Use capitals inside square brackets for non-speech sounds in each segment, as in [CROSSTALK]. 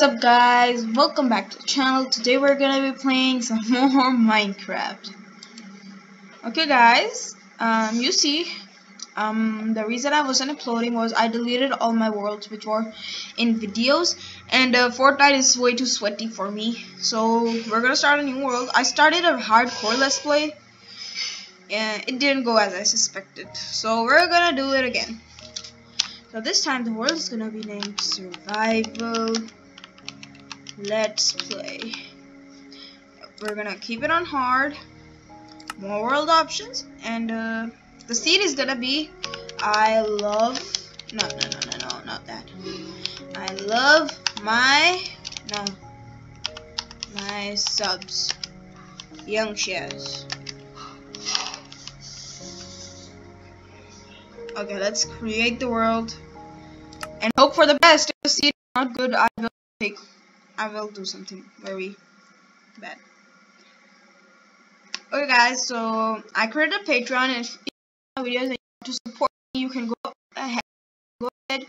What's up guys? Welcome back to the channel. Today we're gonna be playing [LAUGHS] some more Minecraft. Okay guys, um, you see, um, the reason I wasn't uploading was I deleted all my worlds which were in videos and uh, Fortnite is way too sweaty for me. So we're gonna start a new world. I started a hardcore let's play and it didn't go as I suspected. So we're gonna do it again. So this time the world is gonna be named Survival Let's Play. We're gonna keep it on hard. More world options and uh, the seed is gonna be I love no no no no no not that. I love my no my subs. Yung Shaz. Okay, let's create the world and hope for the best. If see it's not good, I will take, I will do something very bad. Okay, guys, so I created a Patreon, and if you have videos and you want to support me, you can go ahead, go ahead,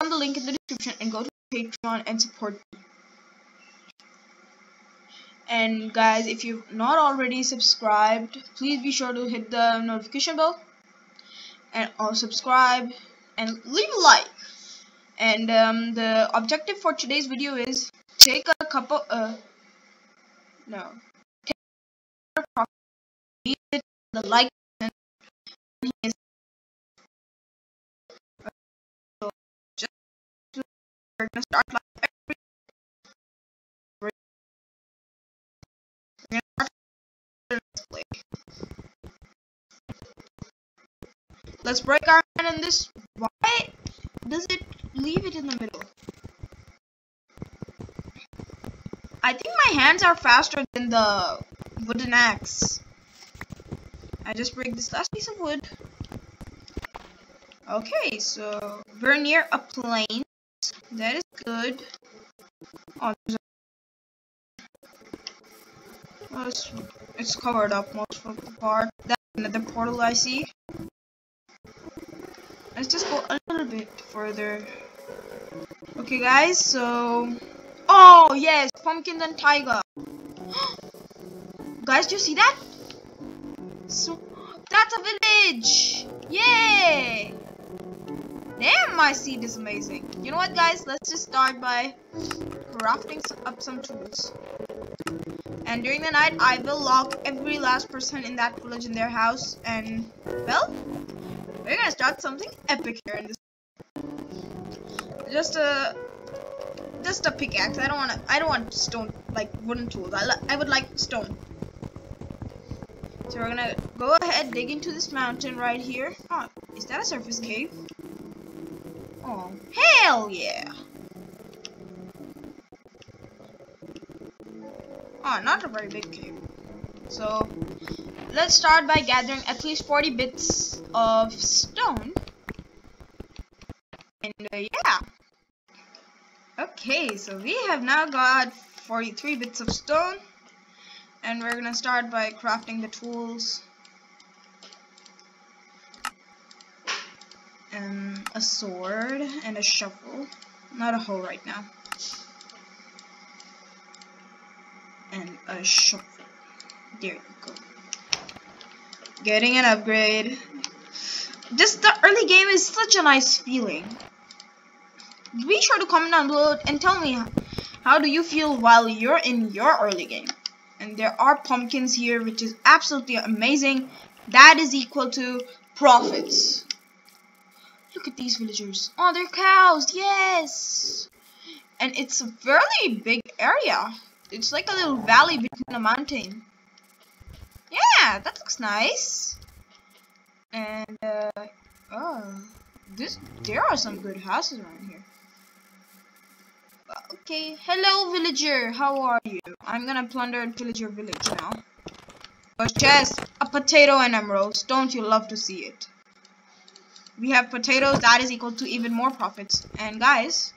on the link in the description, and go to Patreon and support me. And guys, if you've not already subscribed, please be sure to hit the notification bell and or subscribe and leave a like and um, the objective for today's video is take a couple uh no the like we're gonna start like every we're gonna start Let's break our hand in this. Why does it leave it in the middle? I think my hands are faster than the wooden axe. I just break this last piece of wood. Okay, so we're near a plane. That is good. Oh, oh it's, it's covered up most of the part. That's another portal I see. Let's just go a little bit further. Okay, guys, so... Oh, yes, pumpkins and tiger. [GASPS] guys, do you see that? So, that's a village! Yay! Damn, my seed is amazing. You know what, guys? Let's just start by crafting up some tools. And during the night, I will lock every last person in that village in their house. And, well, we're gonna start something epic here in this. Just a, just a pickaxe. I don't want. I don't want stone like wooden tools. I I would like stone. So we're gonna go ahead, dig into this mountain right here. Oh, is that a surface cave? Oh, hell yeah! Oh, not a very big cave. So, let's start by gathering at least 40 bits of stone. And uh. Okay, so we have now got 43 bits of stone. And we're gonna start by crafting the tools. Um, a sword and a shovel. Not a hoe right now. And a shovel. There you go. Getting an upgrade. Just the early game is such a nice feeling. Be sure to comment down below and tell me how do you feel while you're in your early game. And there are pumpkins here which is absolutely amazing. That is equal to profits. Look at these villagers. Oh, they're cows. Yes. And it's a fairly big area. It's like a little valley between a mountain. Yeah, that looks nice. And, uh, oh, this, there are some good houses around here. Okay, hello villager, how are you? I'm gonna plunder villager village now. A chest, a potato and emeralds, don't you love to see it? We have potatoes, that is equal to even more profits. And guys,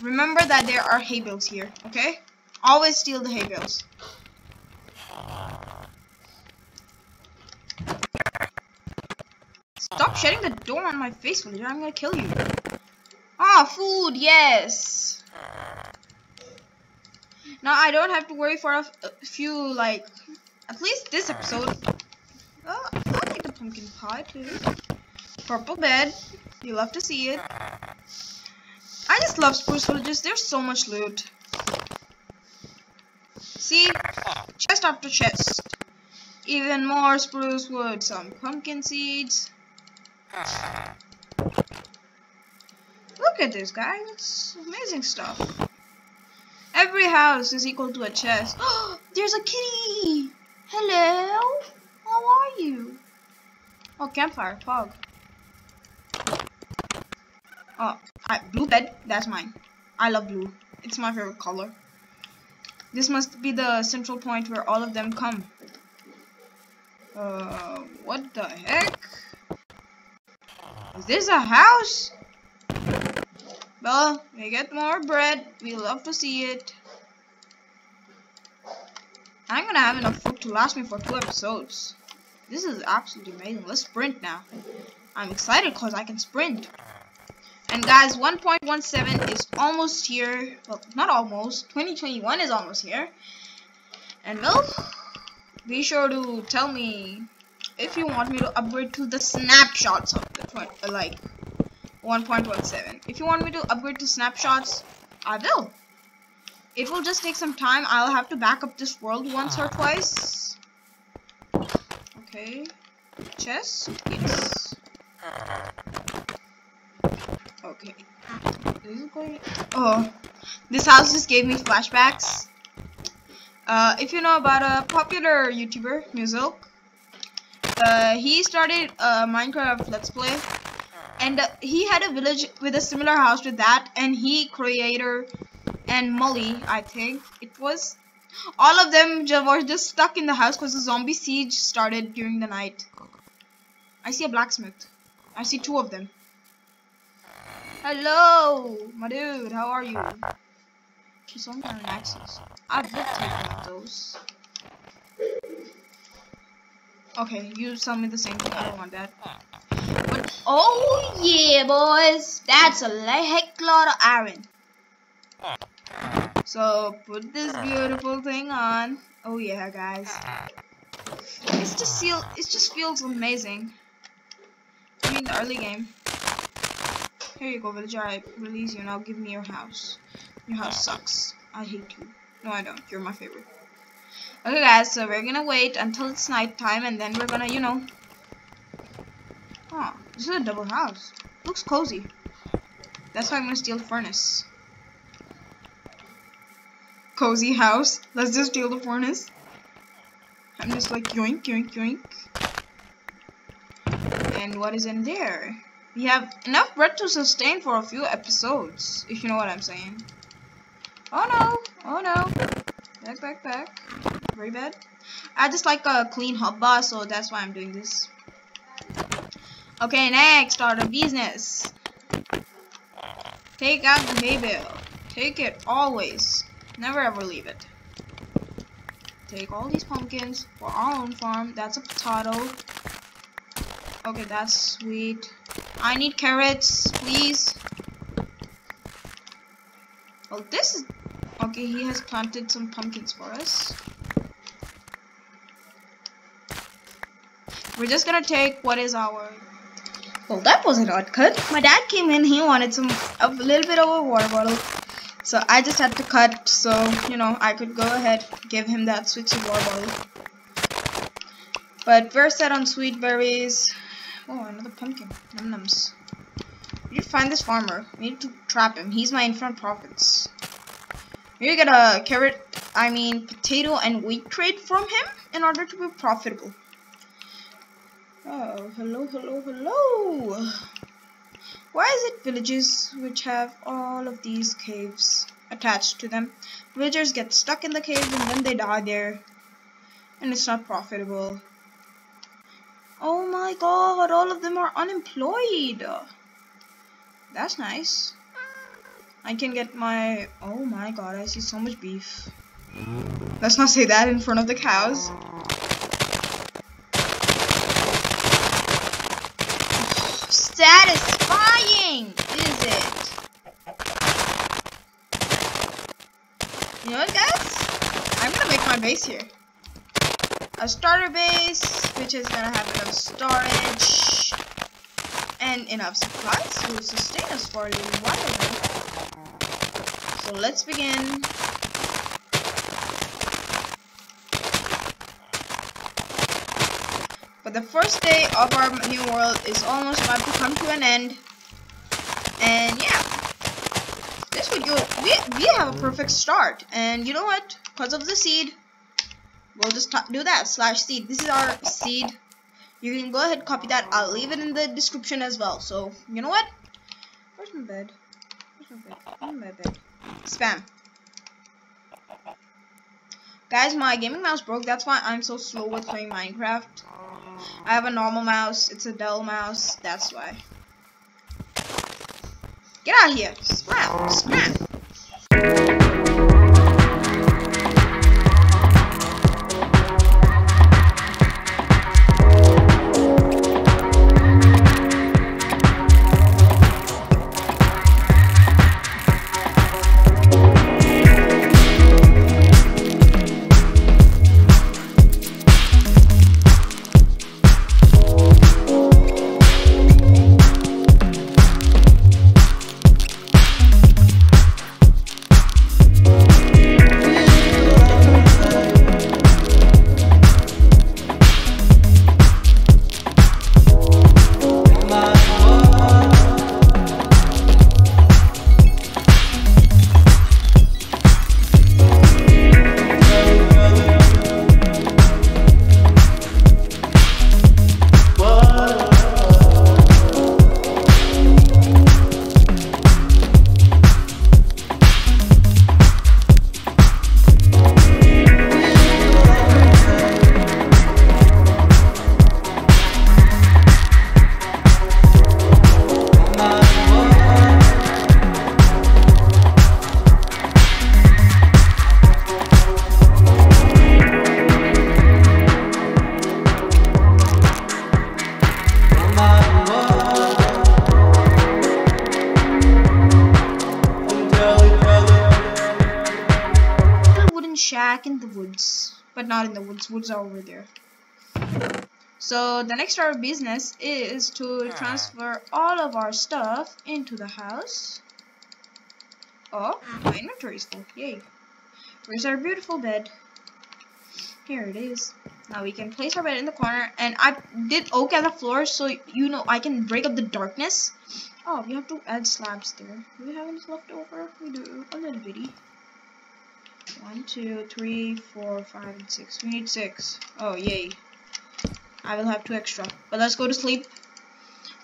remember that there are hay bales here, okay? Always steal the hay bales. Stop shutting the door on my face, villager. I'm gonna kill you. Ah, food, yes. Now I don't have to worry for a, few, like, at least this episode. Oh, I like the pumpkin pie too. Purple bed. You love to see it. I just love spruce villages. There's so much loot. See? Chest after chest. Even more spruce wood. Some pumpkin seeds. [LAUGHS] Look at this, guys. It's amazing stuff. Every house is equal to a chest. Oh, [GASPS] There's a kitty! Hello? How are you? Oh, campfire, fog. Oh, I, blue bed. That's mine. I love blue. It's my favorite color. This must be the central point where all of them come. Uh, what the heck? Is this a house? Well, we get more bread. We love to see it. I'm gonna have enough food to last me for two episodes. This is absolutely amazing. Let's sprint now. I'm excited because I can sprint. And guys, 1.17 is almost here. Well, not almost. 2021 is almost here. And well, be sure to tell me if you want me to upgrade to the snapshots of the like 1.17. If you want me to upgrade to snapshots, I will. It will just take some time. I'll have to back up this world once or twice. Okay. Chest? Yes. Okay. This is going. Oh, this house just gave me flashbacks. Uh, if you know about a popular YouTuber, Muzilk, uh, he started a Minecraft Let's Play, and uh, he had a village with a similar house to that, and he, creator, and Molly, I think it was, all of them were just stuck in the house because the zombie siege started during the night. I see a blacksmith. I see two of them. Hello, my dude. How are you? She's on an axes. I would take of those. Okay, you tell me the same thing. I don't want that. But oh yeah, boys, that's a heck lot of iron. So put this beautiful thing on. Oh yeah, guys. It's just feel. It just feels amazing. I mean, the early game. Here you go, villager. I release you now. Give me your house. Your house sucks. I hate you. No, I don't. You're my favorite. Okay, guys. So we're gonna wait until it's night time, and then we're gonna, you know. Oh, this is a double house. Looks cozy. That's why I'm gonna steal the furnace. Cozy house. Let's just steal the furnace. I'm just like yoink, yoink, yoink. And what is in there? We have enough bread to sustain for a few episodes, if you know what I'm saying. Oh no, oh no. Back, back, back. Very bad. I just like a clean hotbar, so that's why I'm doing this. Okay, next, start a business. Take out the hay bale. Take it always. Never ever leave it. Take all these pumpkins for our own farm. That's a potato. Okay, that's sweet. I need carrots, please. Well, this is... Okay, he has planted some pumpkins for us. We're just gonna take what is our... Well, that was an odd cut. My dad came in, he wanted some... a little bit of a water bottle. So I just had to cut so, you know, I could go ahead give him that sweet water bottle. But we're set on sweet berries. Oh, another pumpkin. Num nums. We need to find this farmer. We need to trap him. He's my infinite profits. We get a carrot, I mean potato and wheat trade from him in order to be profitable. Oh, hello, hello, hello. Why is it villages which have all of these caves attached to them? Villagers get stuck in the cave and then they die there. And it's not profitable. Oh my god, all of them are unemployed. That's nice. I can get my... Oh my god, I see so much beef. Let's not say that in front of the cows. Satisfying, is it? You know what, guys? I'm gonna make my base here. A starter base, which is gonna have enough storage and enough supplies to sustain us for a little while. So let's begin. But the first day of our new world is almost about to come to an end. And yeah, this would go, we, we have a perfect start. And you know what? Because of the seed, we'll just do that, slash seed. This is our seed. You can go ahead and copy that. I'll leave it in the description as well. So, you know what? Where's my bed? Where's my bed? Where's my bed? Spam. Guys, my gaming mouse broke. That's why I'm so slow with playing Minecraft. I have a normal mouse. It's a Dell mouse. That's why. Get out of here. Spam. Spam. Woods. Are over there. So the next order of business is to ah. transfer all of our stuff into the house. Oh, my inventory is full. Yay. Where's our beautiful bed? Here it is. Now we can place our bed in the corner. And I did oak at the floor so you know I can break up the darkness. Oh, we have to add slabs there. Do we have any left over? We do. A little bitty. One, two, three, four, five, and six. We need six. Oh, yay. I will have two extra. But let's go to sleep.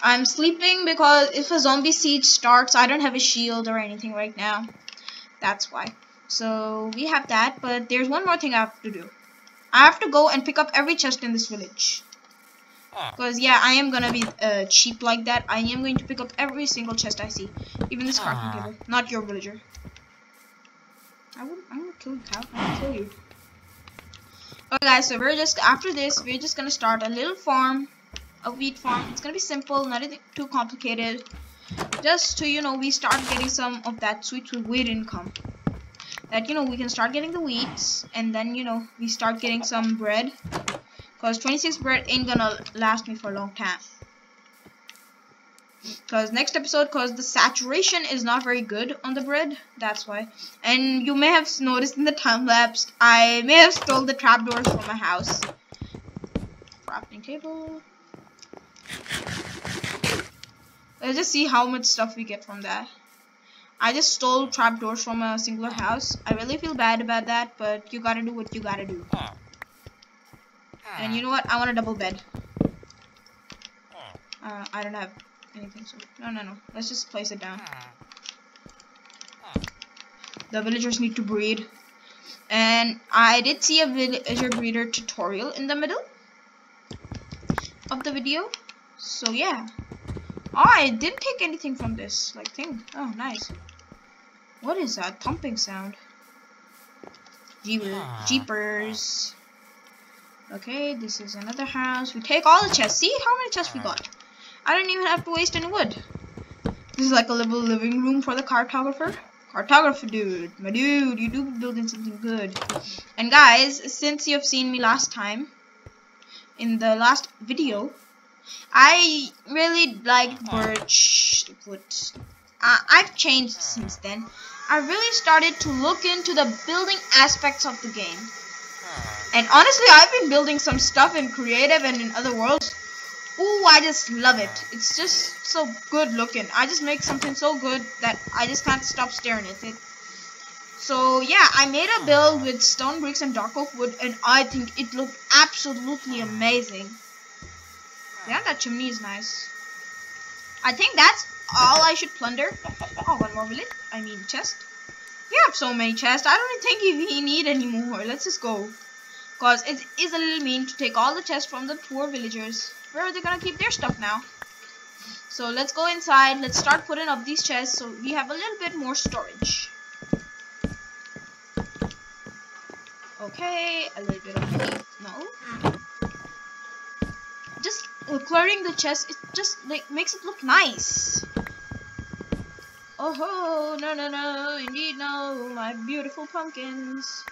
I'm sleeping because if a zombie siege starts, I don't have a shield or anything right now. That's why. So, we have that, but there's one more thing I have to do. I have to go and pick up every chest in this village. Because, yeah, I am gonna be uh, cheap like that. I am going to pick up every single chest I see. Even this crafting table. Not your villager. I would, I'm gonna kill. I'm gonna kill you. Okay, guys, so we're just, after this, we're just gonna start a little farm. A wheat farm. It's gonna be simple, not too complicated. Just to, you know, we start getting some of that sweet, sweet wheat income. That, you know, we can start getting the wheats, and then, you know, we start getting some bread. Because 26 bread ain't gonna last me for a long time. Because next episode, because the saturation is not very good on the bread. That's why. And you may have noticed in the time lapse, I may have stole the trapdoors from my house. Crafting table. Let's just see how much stuff we get from that. I just stole trapdoors from a singular house. I really feel bad about that, but you gotta do what you gotta do. And you know what? I want a double bed. Uh, I don't have anything, so no, no, no. Let's just place it down. Hmm. The villagers need to breed. And I did see a villager breeder tutorial in the middle of the video. So yeah. Oh, I didn't take anything from this like thing. Oh, nice. What is that thumping sound? Jeeper, hmm. jeepers. Okay, this is another house. We take all the chests. See how many chests we hmm. got. I didn't even have to waste any wood. This is like a little living room for the cartographer. cartographer dude. My dude, you do building something good. And guys, since you have seen me last time, in the last video, I really like birch to put. Uh, I've changed since then. I really started to look into the building aspects of the game. And honestly, I've been building some stuff in creative and in other worlds. Ooh, I just love it. It's just so good looking. I just make something so good that I just can't stop staring at it. So yeah, I made a build with stone bricks and dark oak wood and I think it looked absolutely amazing. Yeah, that chimney is nice. I think that's all I should plunder. Oh, one more village. I mean chest. We have so many chests. I don't think we need any more. Let's just go. Because it is a little mean to take all the chests from the poor villagers. Where are they to keep their stuff now? So let's go inside. Let's start putting up these chests so we have a little bit more storage. Okay, a little bit of meat. No. Just uh, clearing the chest, it just like makes it look nice. Oh ho, no no no, indeed no, my beautiful pumpkins.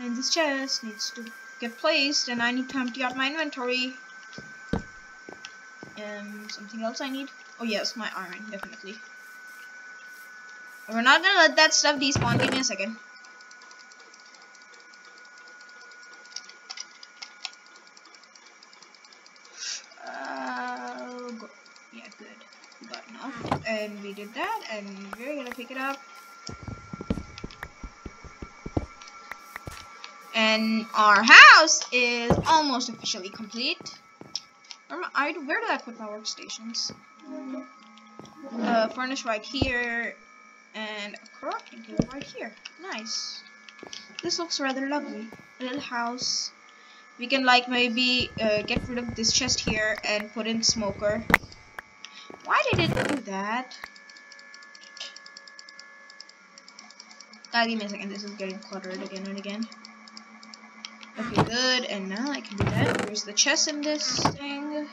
And this chest needs to get placed and I need to empty out my inventory. Um, something else I need? Oh yes, my iron, definitely. We're not gonna let that stuff despawn, give me a second. and we did that and we're gonna pick it up and our house is almost officially complete I, where did I put my workstations uh, furnace right here and a crafting table right here nice this looks rather lovely a little house we can like maybe uh, get rid of this chest here and put in smoker why did it do that? God, give me a second. This is getting cluttered again and again. Okay, good. And now I can do that. Where's the chest in this thing?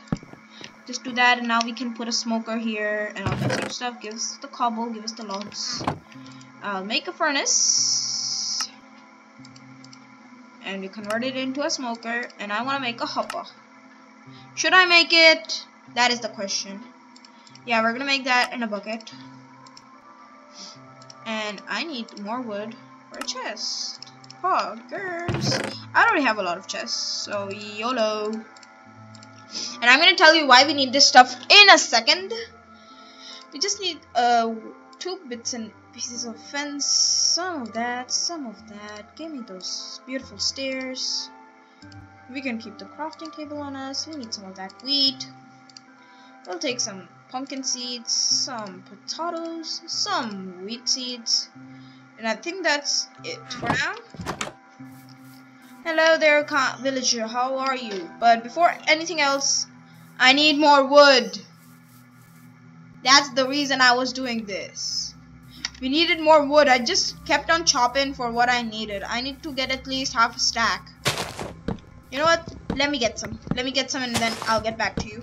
Just do that, and now we can put a smoker here and all that sort of stuff. Give us the cobble, give us the logs. I'll make a furnace. And we convert it into a smoker. And I want to make a hopper. Should I make it? That is the question. Yeah, we're gonna make that in a bucket. And I need more wood for a chest. Poggers. I don't have a lot of chests, so YOLO. And I'm gonna tell you why we need this stuff in a second. We just need uh two bits and pieces of fence, some of that, some of that. Give me those beautiful stairs. We can keep the crafting table on us. We need some of that wheat. We'll take some pumpkin seeds, some potatoes, some wheat seeds, and I think that's it for now. Hello there, villager, how are you? But before anything else, I need more wood. That's the reason I was doing this. We needed more wood. I just kept on chopping for what I needed. I need to get at least half a stack. You know what? Let me get some. Let me get some and then I'll get back to you.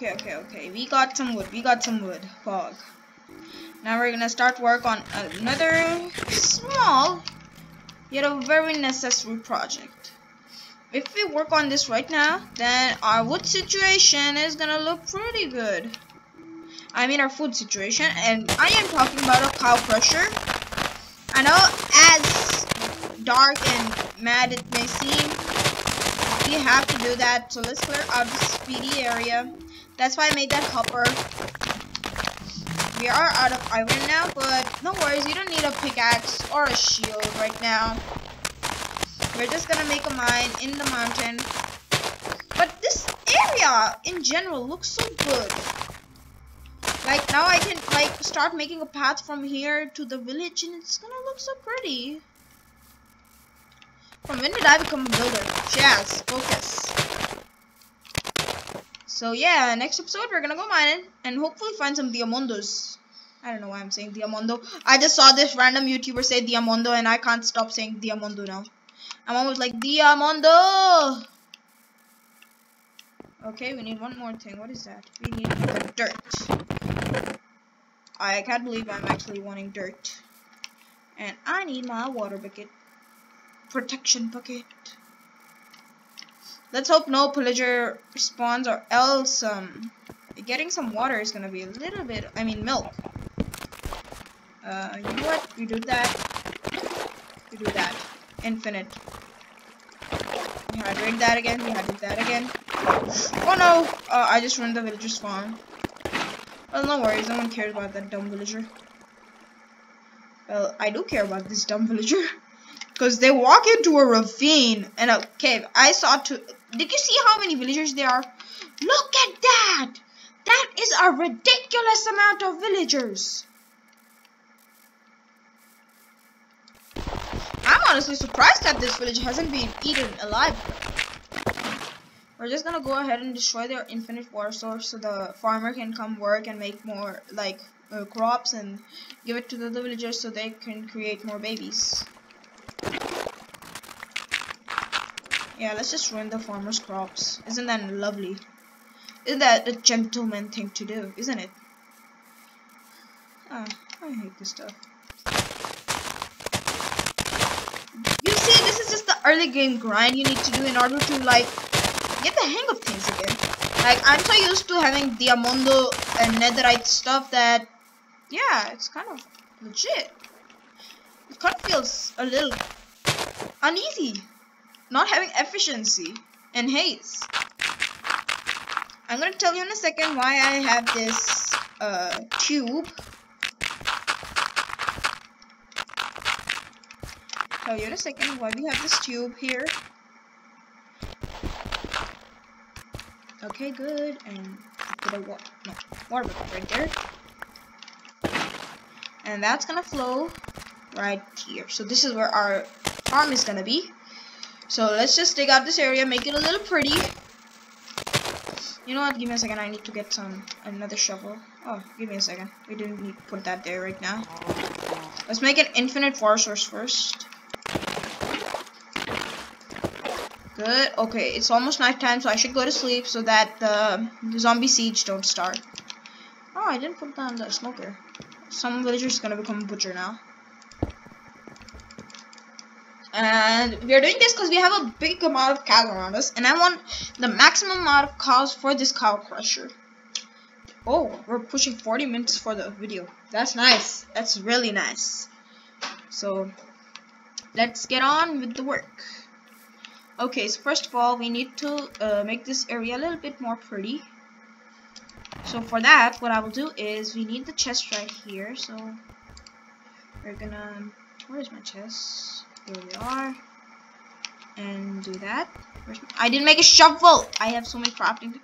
Okay, okay, okay. We got some wood. We got some wood. Fog. Now we're gonna start work on another small, yet a very necessary project. if we work on this right now, then our wood situation is gonna look pretty good. I mean our food situation, and I am talking about a cow crusher. I know as dark and mad it may seem, we have to do that, so let's clear out the speedy area. That's why I made that hopper. We are out of iron now, but no worries, you don't need a pickaxe or a shield right now. We're just gonna make a mine in the mountain. But this area in general looks so good. Like now I can like start making a path from here to the village and it's gonna look so pretty. From when did I become a builder? Jazz, focus. So yeah, next episode we're gonna go mining and hopefully find some diamondos. I don't know why I'm saying diamondo. I just saw this random YouTuber say diamondo and I can't stop saying diamondo now. I'm always like, Diamondo! Okay, we need one more thing. What is that? We need dirt. I can't believe I'm actually wanting dirt. And I need my water bucket. Protection bucket. Let's hope no pillager spawns or else um getting some water is gonna be a little bit I mean milk. Uh you know what? You do that. You do that. Infinite. Yeah, drink that again. Yeah, do that again. Oh no! Uh, I just ruined the villager's farm. Well, no worries. No one cares about that dumb villager. Well, I do care about this dumb villager. [LAUGHS] Because they walk into a ravine and a cave. I saw two. Did you see how many villagers there are? Look at that! That is a ridiculous amount of villagers. I'm honestly surprised that this village hasn't been eaten alive. We're just gonna go ahead and destroy their infinite water source so the farmer can come work and make more like uh, crops and give it to the villagers so they can create more babies. Yeah, let's just ruin the farmer's crops. Isn't that lovely? Isn't that a gentleman thing to do, isn't it? Ah, I hate this stuff. You see, this is just the early game grind you need to do in order to, like, get the hang of things again. Like, I'm so used to having Diamondo and Netherite stuff that, yeah, it's kind of legit. It kind of feels a little uneasy. Not having efficiency and haste. I'm gonna tell you in a second why I have this uh, tube tell you in a second why we have this tube here. Okay, good. And put a wa no, water bucket right there. And that's gonna flow right here. So this is where our farm is gonna be. So let's just dig out this area, make it a little pretty. You know what? Give me a second. I need to get some another shovel. Oh, give me a second. We didn't need to put that there right now. Let's make an infinite water source first. Good. Okay, it's almost nighttime, so I should go to sleep so that the, the zombie siege don't start. Oh, I didn't put down the smoker. Some villager's gonna become a butcher now. And we are doing this because we have a big amount of cows around us, and I want the maximum amount of cows for this cow crusher. Oh, we're pushing 40 minutes for the video. That's nice. That's really nice. So, let's get on with the work. Okay, so first of all, we need to uh, make this area a little bit more pretty. So for that, what I will do is we need the chest right here. So we're gonna, where's my chest? Here we are. And do that. I didn't make a shovel. I have so many crafting.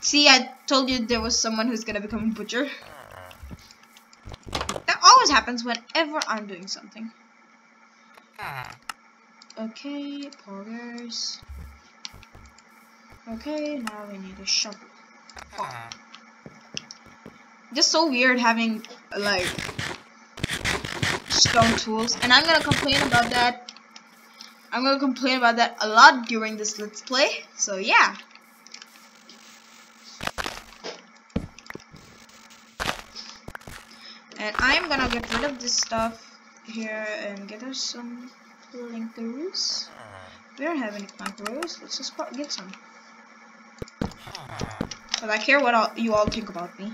See, I told you there was someone who's gonna become a butcher. That always happens whenever I'm doing something. Okay, poggers. Okay, now we need a shovel. Oh. Just so weird having, like, stone tools. And I'm gonna complain about that. I'm gonna complain about that a lot during this Let's Play. So, yeah. And I'm gonna get rid of this stuff here and get us some blinkers. We don't have any plank. Let's just get some. But I care what all, you all think about me.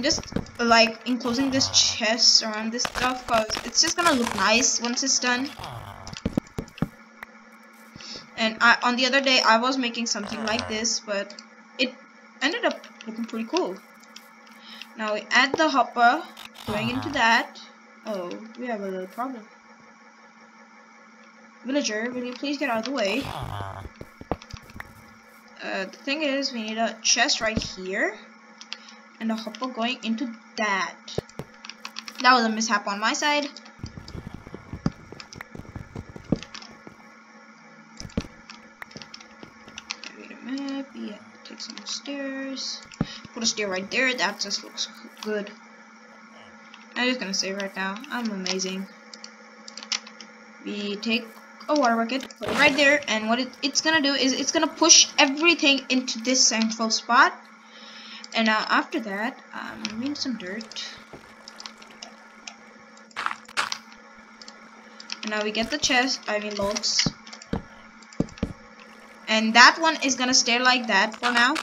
I'm just like enclosing this chest around this stuff because it's just gonna look nice once it's done. And I, on the other day, I was making something like this, but it ended up looking pretty cool. Now we add the hopper, going into that. Oh, we have a little problem. Villager, will you please get out of the way? Uh, the thing is, we need a chest right here and a hopper going into that. That was a mishap on my side. Take some stairs. Put a stair right there, that just looks good. I'm just gonna say right now, I'm amazing. We take a water bucket, put it right there, and what it, it's gonna do is it's gonna push everything into this central spot and uh, after that, um, we need some dirt. And now we get the chest, I mean logs. And that one is gonna stay like that for now.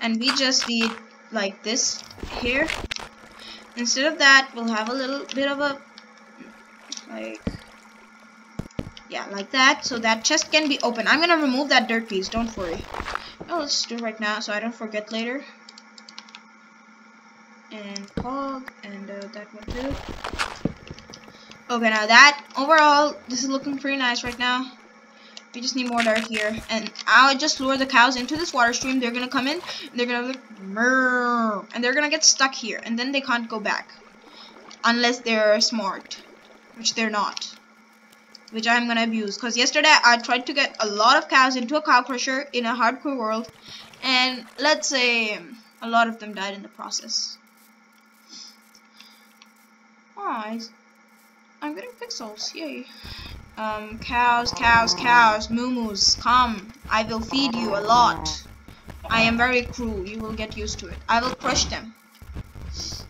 And we just need like this here. Instead of that, we'll have a little bit of a like yeah, like that. So that chest can be open. I'm gonna remove that dirt piece, don't worry. Oh, let's do it right now so I don't forget later and hog and uh, that one too. Okay, now that overall, this is looking pretty nice right now. We just need more dirt here, and I'll just lure the cows into this water stream. They're gonna come in, they're gonna like, and they're gonna get stuck here, and then they can't go back unless they're smart, which they're not. Which I'm gonna abuse, cause yesterday I tried to get a lot of cows into a cow crusher in a hardcore world, and let's say a lot of them died in the process. Oh, I'm getting pixels. Yay. Um, cows, cows, cows, moo come. I will feed you a lot. I am very cruel. You will get used to it. I will crush them.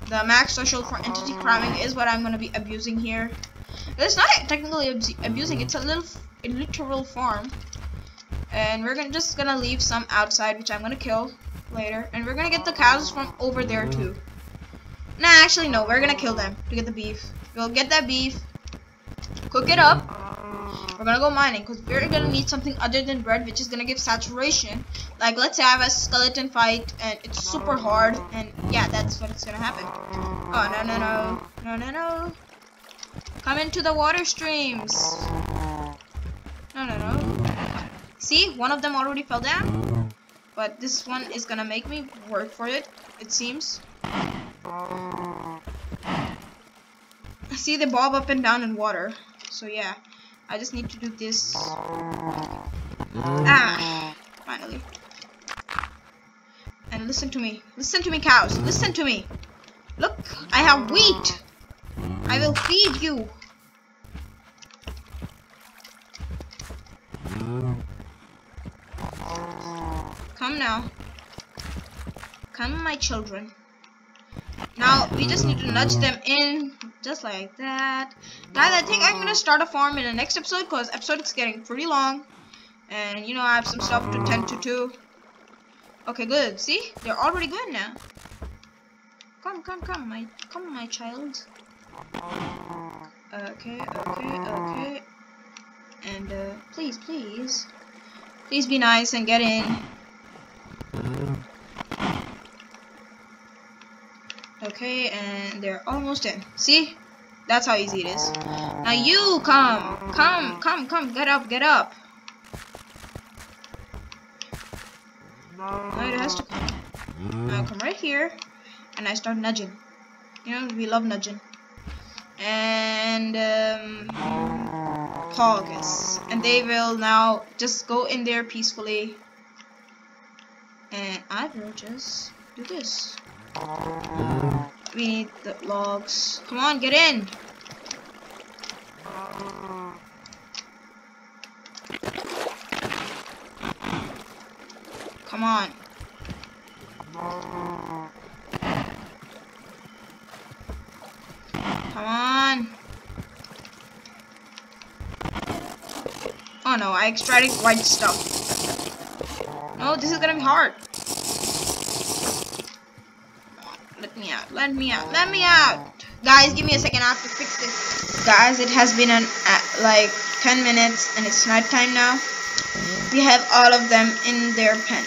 The max social for entity cramming is what I'm to be abusing here. It's not technically abusing. It's a little a literal farm. And we're gonna, just to leave some outside, which I'm to kill later. And we're to get the cows from over there, too. Nah, actually, no. We're gonna kill them to get the beef. We'll get that beef, cook it up. We're gonna go mining because we're gonna need something other than bread, which is gonna give saturation. Like, let's say I have a skeleton fight and it's super hard, and yeah, that's what's gonna happen. Oh no no no no no no! Come into the water streams. No no no. See, one of them already fell down, but this one is gonna make me work for it. It seems. I see the bob up and down in water. So yeah, I just need to do this. Ah, finally. And listen to me. Listen to me, cows. Listen to me. Look, I have wheat. I will feed you. Come now. Come, my children. Now, we just need to nudge them in, just like that. Guys, I think I'm to start a farm in the next episode, because episode is getting pretty long. And, you know, I have some stuff to tend to, too. Okay, good. See? They're already good now. Come, come, come, my, come, my child. Okay, okay, okay. And, uh, please, please. Please be nice and get in. Okay, and they're almost in. See? That's how easy it is. Now you come. Come, come, come. Get up, get up. Now it has to come. Now come right here. And I start nudging. You know, we love nudging. And, um, Pogus. And they will now just go in there peacefully. And I will just do this. We need the logs. Come on, get in! Come on. Come on. Oh no, I extracted white stuff. No, this is gonna be hard. Me out, let me out, let me out. Guys, give me a second, I have to fix this. Guys, it has been an uh, like 10 minutes and it's night time now. We have all of them in their pen.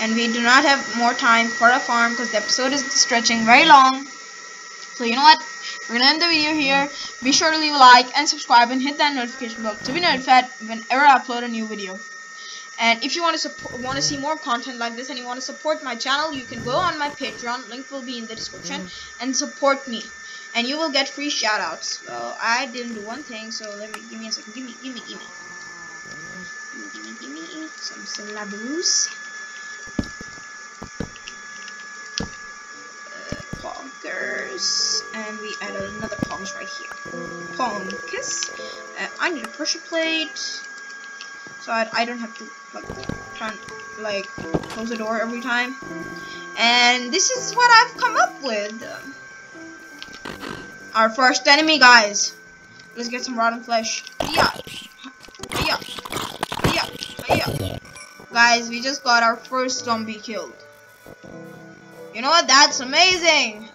And we do not have more time for a farm because the episode is stretching very long. So you know what? We're gonna end the video here. Be sure to leave a like and subscribe and hit that notification bell to be notified whenever I upload a new video. And if you want to support, want to see more content like this, and you want to support my channel, you can go on my Patreon. Link will be in the description, and support me, and you will get free shoutouts. Well, I didn't do one thing, so let me give me a second. Give me, give me, give me, give me, give me, give me some syllables. and we add another pause right here. Ponkus. Uh, I need a pressure plate, so I, I don't have to like turn like close the door every time. And this is what I've come up with. Our first enemy, guys. Let's get some rotten flesh. Yeah. Yeah. Yeah. Yeah. Guys, we just got our first zombie killed. You know what? That's amazing.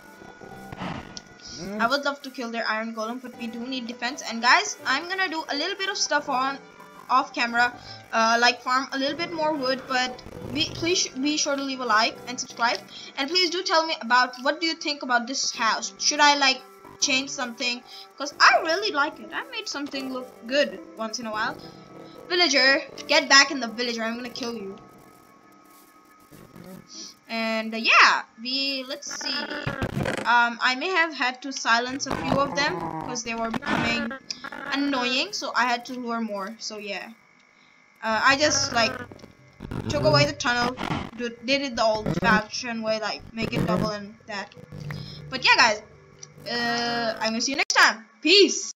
I would love to kill their iron golem, but we do need defense. And guys, I'm gonna do a little bit of stuff on off camera, uh, like farm a little bit more wood. But be, please be sure to leave a like and subscribe. And please do tell me about what do you think about this house. Should I like change something? Because I really like it. I made something look good once in a while. Villager, get back in the villager. I'm gonna kill you. And uh, yeah, we let's see. Um, I may have had to silence a few of them because they were becoming annoying, so I had to lure more. So yeah, uh, I just like took away the tunnel, did it the old-fashioned way, like make it double and that. But yeah, guys, uh, I'm gonna see you next time. Peace.